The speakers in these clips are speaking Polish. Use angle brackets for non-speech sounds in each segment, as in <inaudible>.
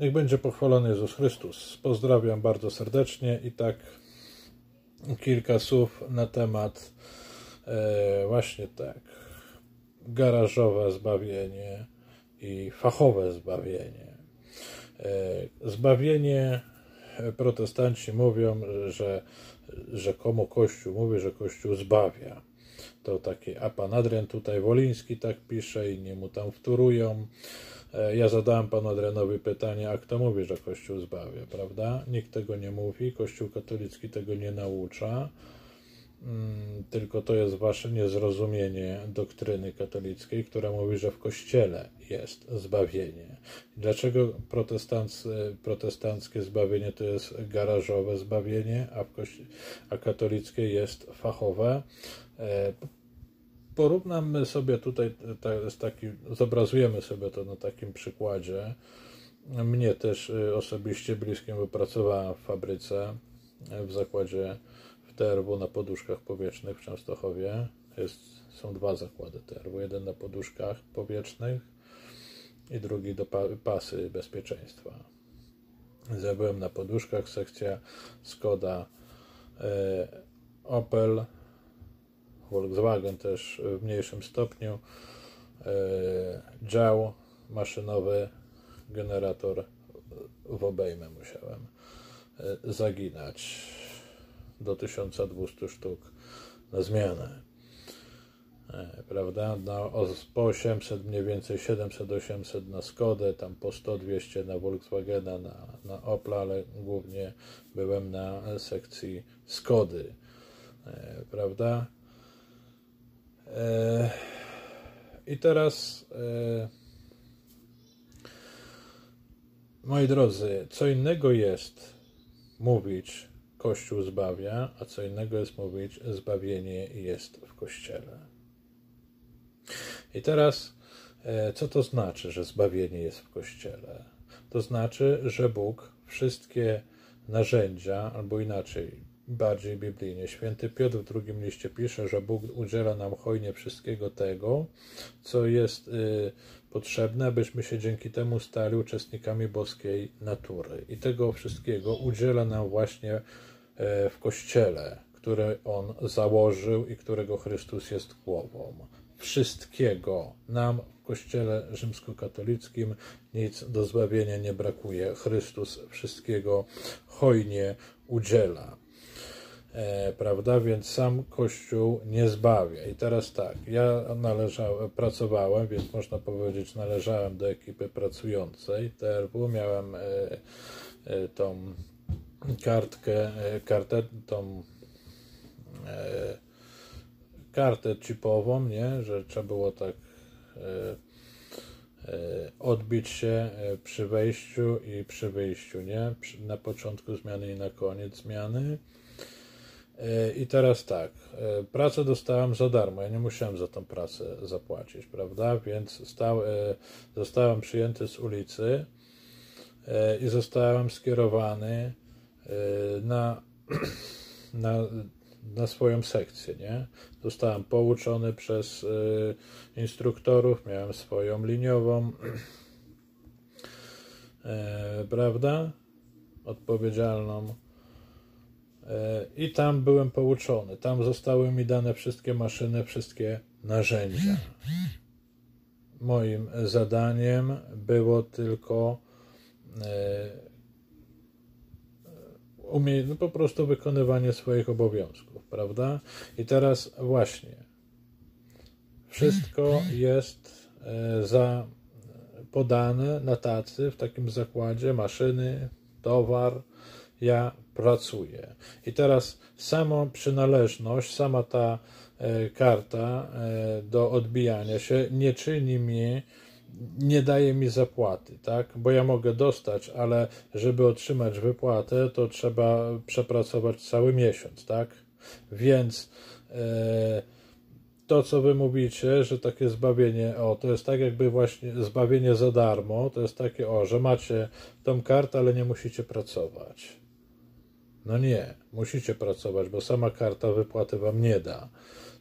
Niech będzie pochwalony Jezus Chrystus. Pozdrawiam bardzo serdecznie i tak kilka słów na temat e, właśnie tak garażowe zbawienie i fachowe zbawienie. E, zbawienie protestanci mówią, że rzekomo Kościół mówi, że Kościół zbawia. To taki a pan Adrian tutaj Woliński tak pisze, inni mu tam wtórują. E, ja zadałem panu Adrianowi pytanie, a kto mówi, że Kościół zbawia, prawda? Nikt tego nie mówi, Kościół katolicki tego nie naucza, mm, tylko to jest wasze niezrozumienie doktryny katolickiej, która mówi, że w Kościele jest zbawienie. Dlaczego protestanckie zbawienie to jest garażowe zbawienie, a, w a katolickie jest fachowe? Porównamy sobie tutaj, z taki, zobrazujemy sobie to na takim przykładzie. Mnie też y, osobiście bliskim wypracowałem w fabryce, w zakładzie w TRW na poduszkach powietrznych w Częstochowie. Jest, są dwa zakłady TRW, jeden na poduszkach powietrznych i drugi do pasy bezpieczeństwa. Ja byłem na poduszkach, sekcja Skoda, e, Opel, Volkswagen też w mniejszym stopniu, e, dział maszynowy, generator w obejmę musiałem e, zaginać do 1200 sztuk na zmianę. E, prawda? Na, po 800, mniej więcej 700-800 na Skodę, tam po 100-200 na Volkswagena, na, na Opla, ale głównie byłem na sekcji Skody. Prawda? E, I teraz, e, moi drodzy, co innego jest mówić Kościół zbawia, a co innego jest mówić zbawienie jest w Kościele. I teraz, e, co to znaczy, że zbawienie jest w Kościele? To znaczy, że Bóg wszystkie narzędzia, albo inaczej, bardziej biblijnie. Święty Piotr w drugim liście pisze, że Bóg udziela nam hojnie wszystkiego tego, co jest y, potrzebne, abyśmy się dzięki temu stali uczestnikami boskiej natury. I tego wszystkiego udziela nam właśnie y, w Kościele, który On założył i którego Chrystus jest głową. Wszystkiego nam w Kościele rzymskokatolickim nic do zbawienia nie brakuje. Chrystus wszystkiego hojnie udziela. E, prawda? Więc sam Kościół nie zbawia. I teraz tak, ja należałem, pracowałem, więc można powiedzieć, należałem do ekipy pracującej TRW, miałem e, e, tą kartkę, kartę, tą kartę chipową, nie? że trzeba było tak odbić się przy wejściu i przy wyjściu, nie? Na początku zmiany i na koniec zmiany. E, I teraz tak, e, pracę dostałem za darmo, ja nie musiałem za tą pracę zapłacić, prawda? Więc stał, e, zostałem przyjęty z ulicy i zostałem skierowany na, <clears throat> na, na swoją sekcję, nie? Zostałem pouczony przez instruktorów, miałem swoją liniową, <clears throat> prawda? Odpowiedzialną i tam byłem pouczony. Tam zostały mi dane wszystkie maszyny, wszystkie narzędzia. Moim zadaniem było tylko e, umie, no po prostu wykonywanie swoich obowiązków, prawda? I teraz właśnie wszystko jest e, za podane na tacy w takim zakładzie, maszyny, towar. Ja pracuje. I teraz sama przynależność, sama ta e, karta e, do odbijania się nie czyni mi, nie daje mi zapłaty, tak? Bo ja mogę dostać, ale żeby otrzymać wypłatę, to trzeba przepracować cały miesiąc, tak? Więc e, to, co wy mówicie, że takie zbawienie, o, to jest tak jakby właśnie zbawienie za darmo, to jest takie, o, że macie tą kartę, ale nie musicie pracować. No nie, musicie pracować, bo sama karta wypłaty wam nie da.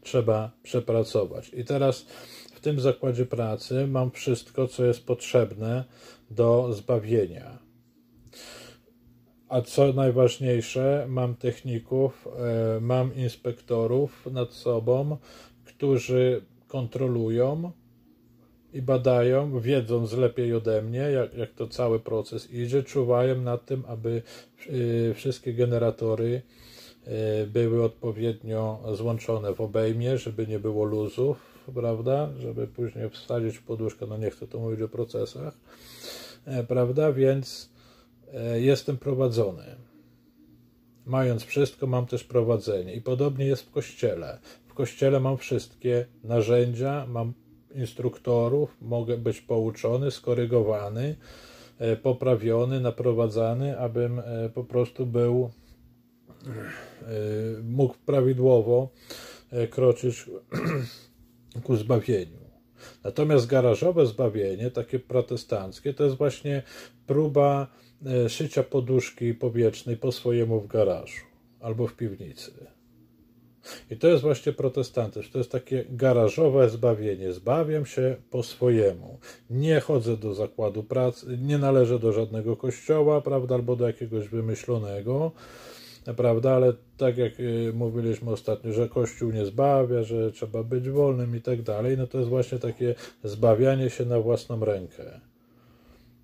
Trzeba przepracować. I teraz w tym zakładzie pracy mam wszystko, co jest potrzebne do zbawienia. a co najważniejsze, mam techników, e, mam inspektorów nad sobą, którzy kontrolują i badają, wiedząc lepiej ode mnie, jak, jak to cały proces idzie, czuwają nad tym, aby y, wszystkie generatory y, były odpowiednio złączone w obejmie, żeby nie było luzów, prawda, żeby później wsadzić poduszkę, no nie chcę tu mówić o procesach, e, prawda, więc e, jestem prowadzony. Mając wszystko, mam też prowadzenie. I podobnie jest w kościele. W kościele mam wszystkie narzędzia, mam instruktorów, mogę być pouczony, skorygowany, e, poprawiony, naprowadzany, abym e, po prostu był, e, mógł prawidłowo kroczyć <clears throat> ku zbawieniu. Natomiast garażowe zbawienie, takie protestanckie, to jest właśnie próba szycia poduszki powietrznej po swojemu w garażu albo w piwnicy. I to jest właśnie protestantyzm. To jest takie garażowe zbawienie. Zbawiam się po swojemu. Nie chodzę do zakładu pracy, nie należę do żadnego kościoła, prawda, albo do jakiegoś wymyślonego, prawda, ale tak jak y, mówiliśmy ostatnio, że Kościół nie zbawia, że trzeba być wolnym i tak dalej, no to jest właśnie takie zbawianie się na własną rękę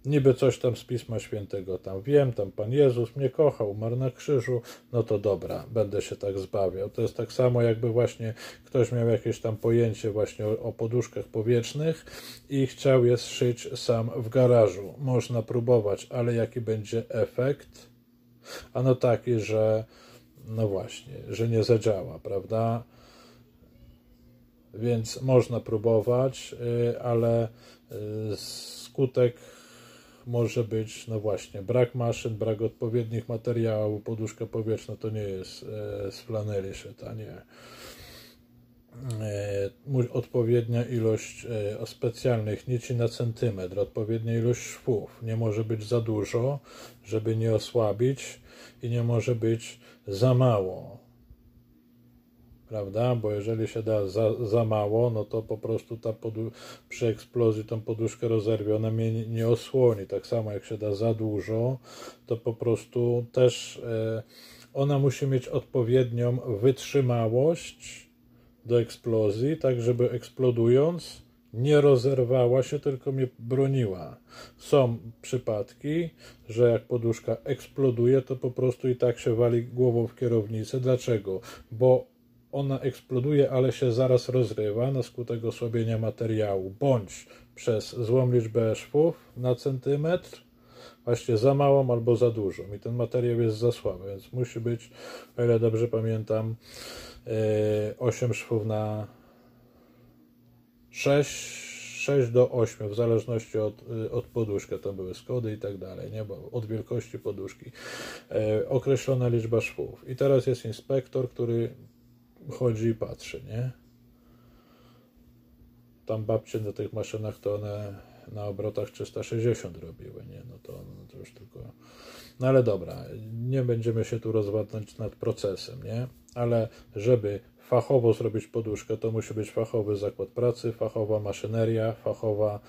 niby coś tam z Pisma Świętego tam wiem, tam Pan Jezus mnie kochał, umarł na krzyżu, no to dobra, będę się tak zbawiał. To jest tak samo, jakby właśnie ktoś miał jakieś tam pojęcie właśnie o, o poduszkach powietrznych i chciał je szyć sam w garażu. Można próbować, ale jaki będzie efekt? Ano taki, że no właśnie, że nie zadziała, prawda? Więc można próbować, y, ale y, skutek może być, no właśnie, brak maszyn, brak odpowiednich materiałów, poduszka powietrzna to nie jest e, z flaneli szyta, nie. E, odpowiednia ilość e, specjalnych nici na centymetr, odpowiednia ilość szwów. Nie może być za dużo, żeby nie osłabić i nie może być za mało prawda? Bo jeżeli się da za, za mało, no to po prostu ta przy eksplozji tą poduszkę rozerwie, ona mnie nie, nie osłoni. Tak samo jak się da za dużo, to po prostu też e, ona musi mieć odpowiednią wytrzymałość do eksplozji, tak żeby eksplodując nie rozerwała się, tylko mnie broniła. Są przypadki, że jak poduszka eksploduje, to po prostu i tak się wali głową w kierownicę. Dlaczego? Bo ona eksploduje, ale się zaraz rozrywa na skutek osłabienia materiału, bądź przez złą liczbę szwów na centymetr, właśnie za małą albo za dużą i ten materiał jest za słaby, więc musi być, o ile dobrze pamiętam, 8 e, szwów na 6, 6 do 8, w zależności od, e, od poduszki, to były skody i tak dalej, nie? Bo od wielkości poduszki. E, określona liczba szwów. I teraz jest inspektor, który chodzi i patrzy, nie? Tam babcie na tych maszynach to one na obrotach 360 robiły, nie? No to, no to już tylko... No ale dobra, nie będziemy się tu rozwadniać nad procesem, nie? Ale żeby fachowo zrobić poduszkę, to musi być fachowy zakład pracy, fachowa maszyneria, fachowa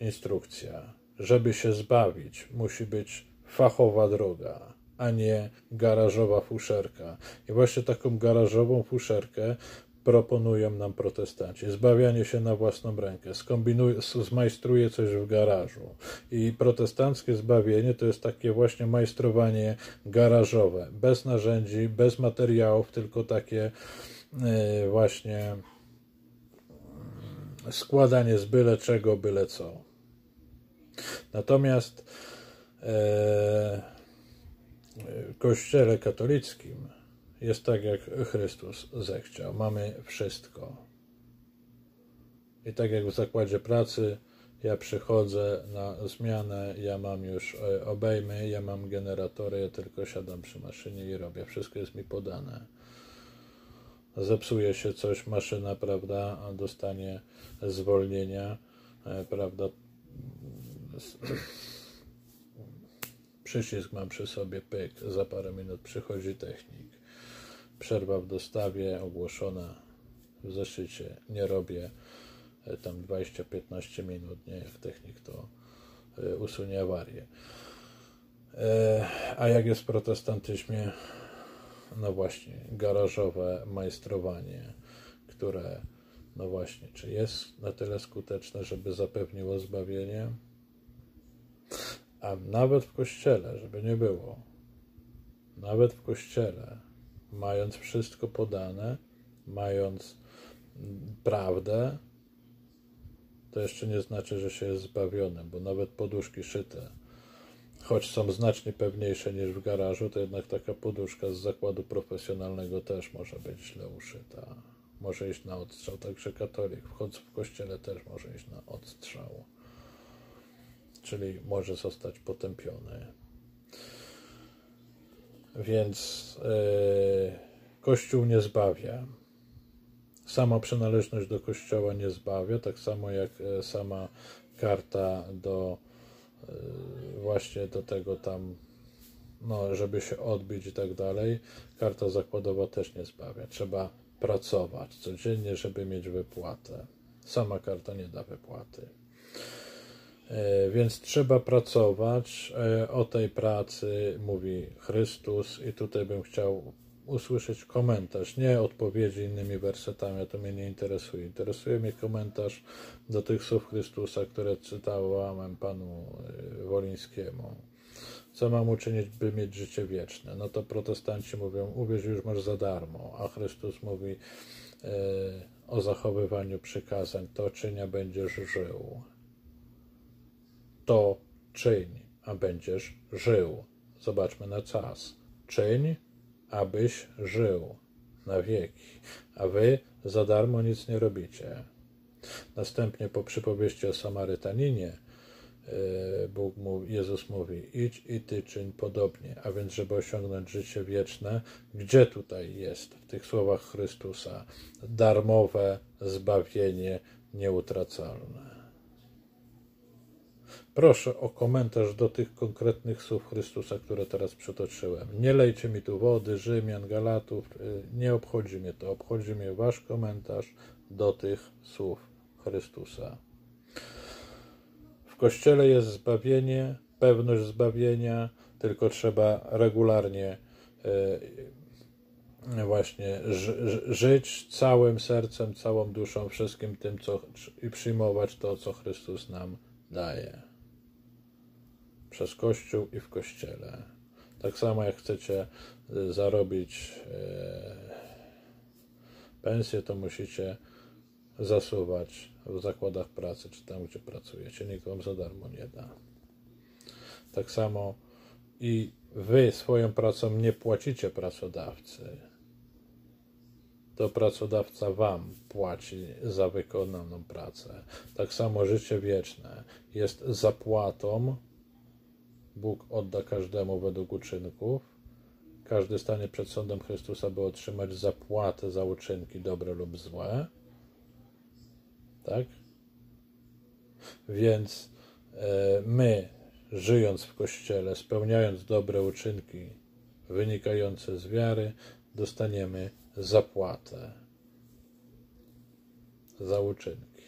instrukcja. Żeby się zbawić, musi być fachowa droga a nie garażowa fuszerka. I właśnie taką garażową fuszerkę proponują nam protestanci. Zbawianie się na własną rękę, skombinuje, zmajstruje coś w garażu. I protestanckie zbawienie to jest takie właśnie majstrowanie garażowe, bez narzędzi, bez materiałów, tylko takie yy, właśnie mm, składanie z byle czego, byle co. Natomiast yy, Kościele katolickim jest tak, jak Chrystus zechciał. Mamy wszystko. I tak jak w zakładzie pracy, ja przychodzę na zmianę, ja mam już e, obejmy, ja mam generatory, ja tylko siadam przy maszynie i robię. Wszystko jest mi podane. Zepsuje się coś, maszyna, prawda, dostanie zwolnienia, e, prawda Przycisk mam przy sobie, pyk, za parę minut przychodzi technik. Przerwa w dostawie ogłoszona w zeszycie. Nie robię e, tam 20-15 minut, nie, jak technik to e, usunie awarię. E, a jak jest w protestantyzmie? No właśnie, garażowe majstrowanie, które, no właśnie, czy jest na tyle skuteczne, żeby zapewniło zbawienie? A nawet w kościele, żeby nie było, nawet w kościele, mając wszystko podane, mając prawdę, to jeszcze nie znaczy, że się jest zbawionym, bo nawet poduszki szyte, choć są znacznie pewniejsze niż w garażu, to jednak taka poduszka z zakładu profesjonalnego też może być źle uszyta. Może iść na odstrzał, także katolik wchodząc w kościele też może iść na odstrzał. Czyli może zostać potępiony. Więc yy, Kościół nie zbawia sama przynależność do kościoła nie zbawia, tak samo jak e, sama karta do e, właśnie do tego tam, no, żeby się odbić i tak dalej. Karta zakładowa też nie zbawia. Trzeba pracować codziennie, żeby mieć wypłatę. Sama karta nie da wypłaty. E, więc trzeba pracować. O tej pracy mówi Chrystus, i tutaj bym chciał usłyszeć komentarz, nie odpowiedzi innymi wersetami, to mnie nie interesuje. Interesuje mnie komentarz do tych słów Chrystusa, które czytałem panu e, Wolińskiemu. Co mam uczynić, by mieć życie wieczne? No to protestanci mówią, uwierz, już masz za darmo, a Chrystus mówi e, o zachowywaniu przykazań, to czynia będziesz żył. To czyń, a będziesz żył. Zobaczmy na czas. Czyń, abyś żył na wieki, a wy za darmo nic nie robicie. Następnie po przypowieści o Samarytaninie e, Bóg mówi, Jezus mówi, idź i ty czyń podobnie, a więc żeby osiągnąć życie wieczne, gdzie tutaj jest w tych słowach Chrystusa darmowe zbawienie nieutracalne. Proszę o komentarz do tych konkretnych słów Chrystusa, które teraz przytoczyłem. Nie lejcie mi tu wody, Rzymian, Galatów, y, nie obchodzi mnie to. Obchodzi mnie wasz komentarz do tych słów Chrystusa. W Kościele jest zbawienie, pewność zbawienia, tylko trzeba regularnie y, właśnie żyć całym sercem, całą duszą, wszystkim tym, co i przyjmować to, co Chrystus nam daje przez Kościół i w Kościele. Tak samo jak chcecie y, zarobić y, pensję, to musicie zasuwać w zakładach pracy, czy tam, gdzie pracujecie. Nikt wam za darmo nie da. Tak samo i wy swoją pracą nie płacicie pracodawcy. To pracodawca wam płaci za wykonaną pracę. Tak samo życie wieczne jest zapłatą Bóg odda każdemu według uczynków. Każdy stanie przed sądem Chrystusa, by otrzymać zapłatę za uczynki dobre lub złe. Tak? Więc e, my, żyjąc w Kościele, spełniając dobre uczynki wynikające z wiary, dostaniemy zapłatę za uczynki.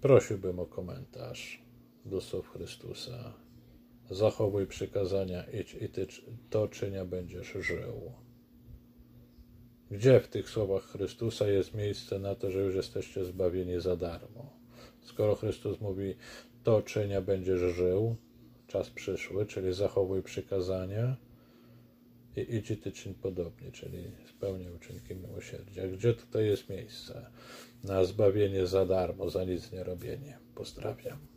Prosiłbym o komentarz do słów Chrystusa zachowuj przykazania, idź i ty to czynia będziesz żył. Gdzie w tych słowach Chrystusa jest miejsce na to, że już jesteście zbawieni za darmo? Skoro Chrystus mówi, to czynia będziesz żył, czas przyszły, czyli zachowuj przykazania i idź i ty czyń podobnie, czyli spełniaj uczynki miłosierdzia. Gdzie tutaj jest miejsce na zbawienie za darmo, za nic nie robienie? Pozdrawiam.